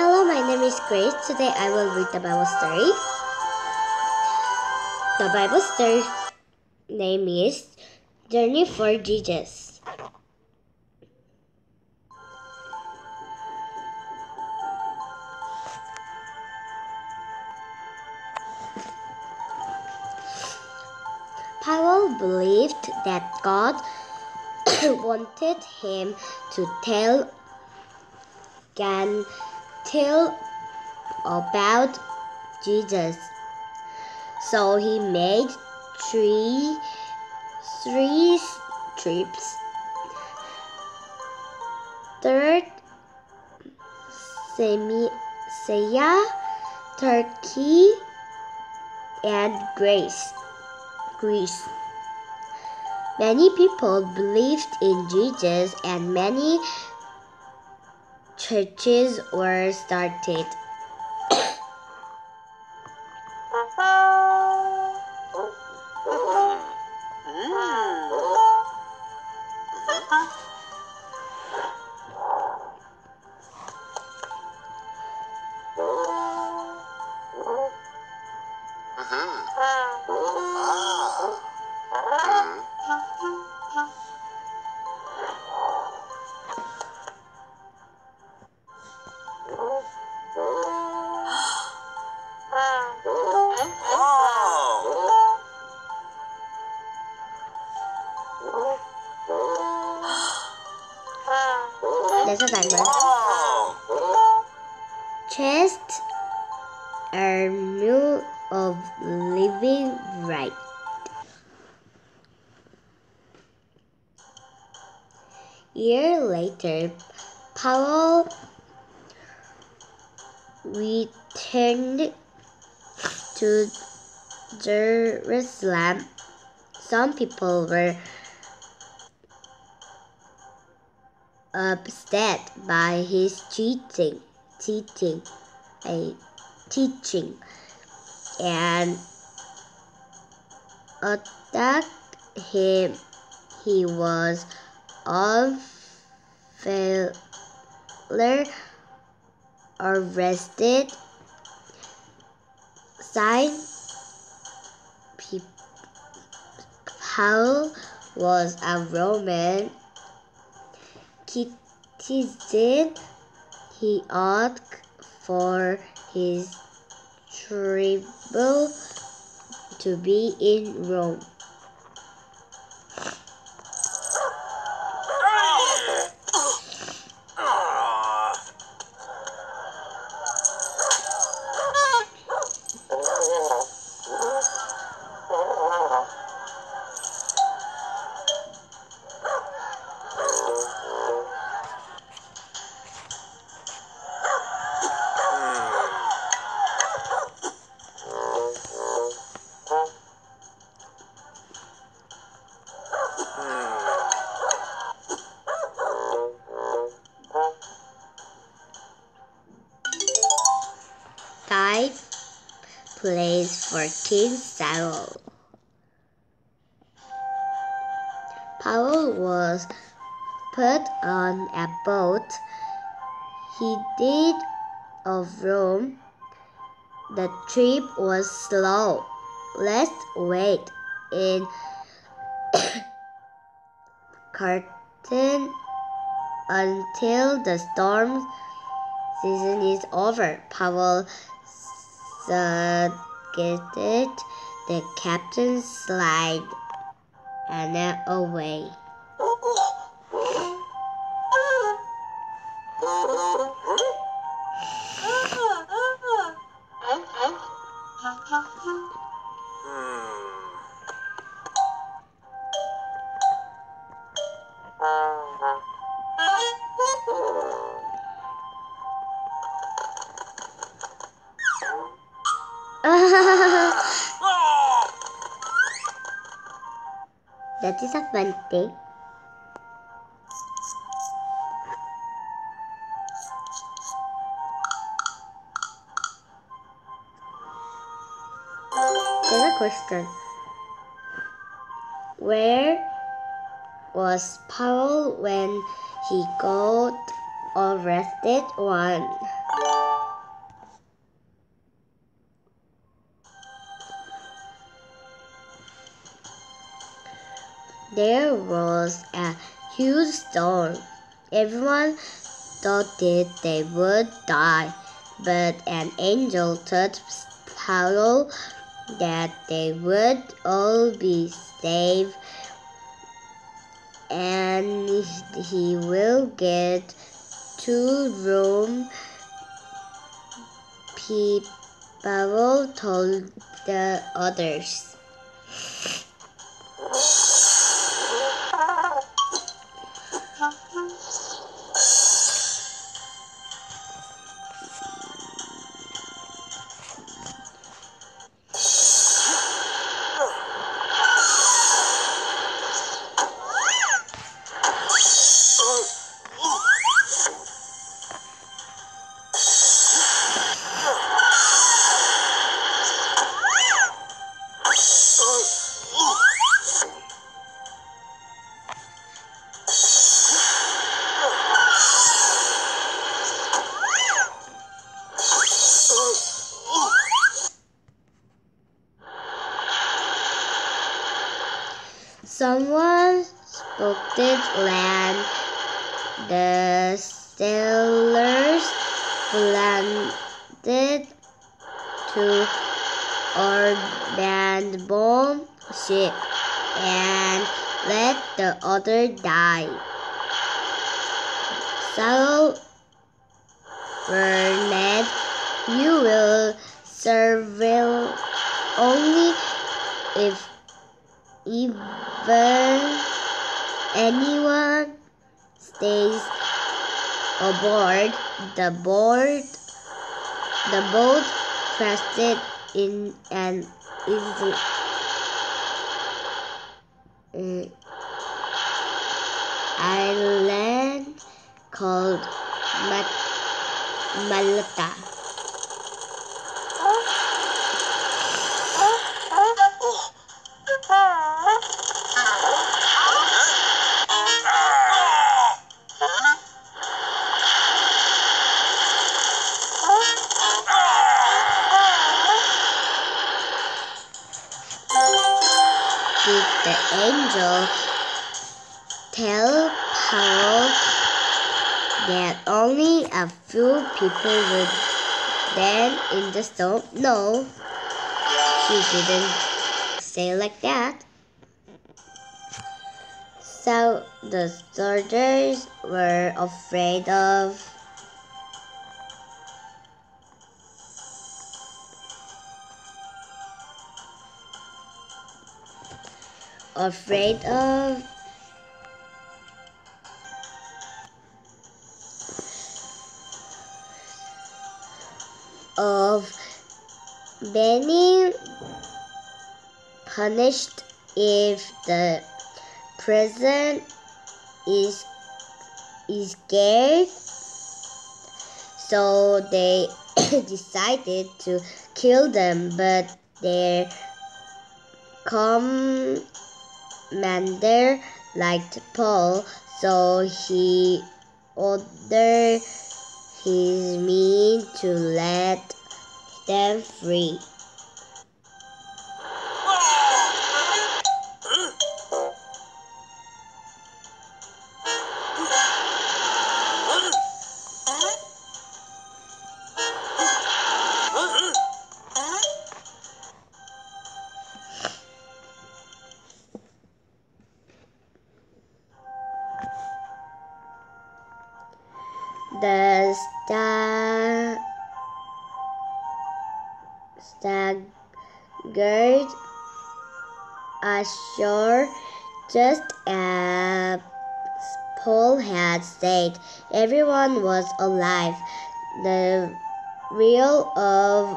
Hello, my name is Grace. Today I will read the Bible story. The Bible story name is Journey for Jesus. Paul believed that God wanted him to tell Gentile about Jesus. So he made three three trips. Third, Semia, Turkey, and Greece. Greece. Many people believed in Jesus and many churches were started. Year later, Paul returned to Jerusalem. Some people were upset by his cheating, teaching, a teaching, and attacked him. He was a failure, arrested, signed. Paul was a Roman citizen. He asked for his tribute to be in Rome. Five place for King Saul. Paul was put on a boat. He did of Rome. The trip was slow. Let's wait in Carton until the storm season is over. Paul suggested the captain slide Anna away. Is a thing. There's a question. Where was Paul when he got arrested? One. There was a huge storm. Everyone thought that they would die, but an angel told Paul that they would all be saved and he will get to Rome. Paul told the others. Someone spotted land. The sailors landed to abandon bomb ship and let the other die. So, Bernard, you will survive only if if even anyone stays aboard the board the boat crashed in an easy uh, island called Mat- Malta. People would die in the storm? No, she didn't say like that. So the soldiers were afraid of afraid of of being punished if the prison is is scared so they decided to kill them but their commander liked Paul so he ordered his mean to let them free. Stag staggered ashore just as Paul had said. Everyone was alive. The wheel of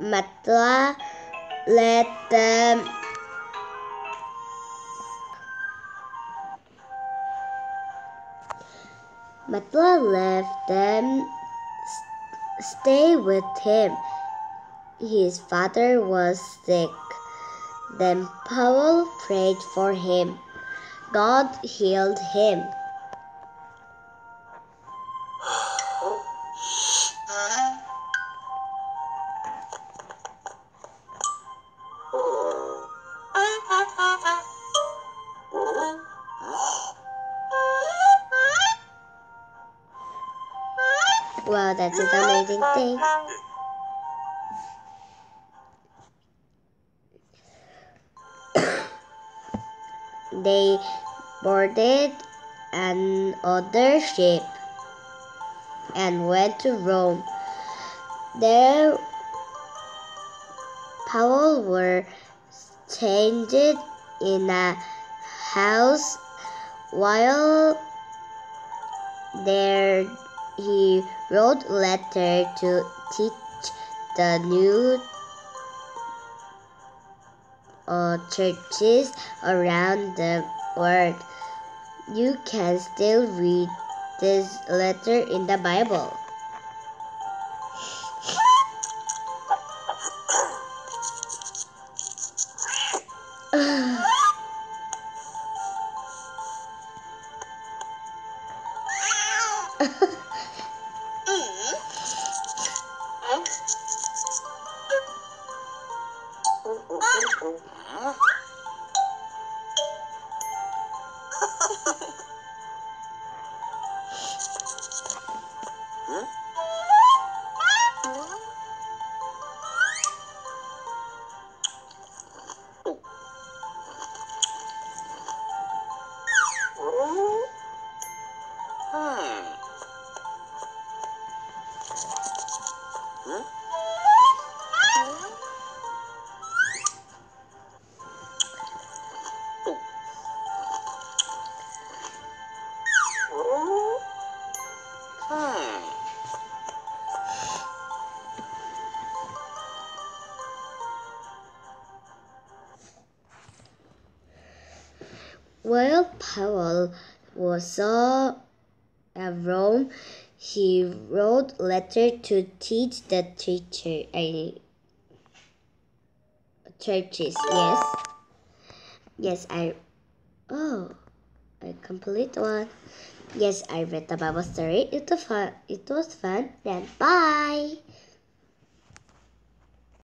Matla led them Matla left them stay with him. His father was sick. Then Paul prayed for him. God healed him. Wow, that's an amazing thing. they boarded another ship and went to Rome. There, Paul were changed in a house while there he wrote a letter to teach the new uh, churches around the world. You can still read this letter in the Bible. While Paul was at Rome, he wrote letter to teach the teacher, uh, churches. Yes, yes, I. Oh, I complete one. Yes, I read the Bible story. It was fun. It was fun. Then bye.